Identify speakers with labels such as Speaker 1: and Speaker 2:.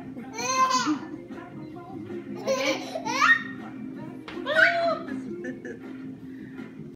Speaker 1: Bye.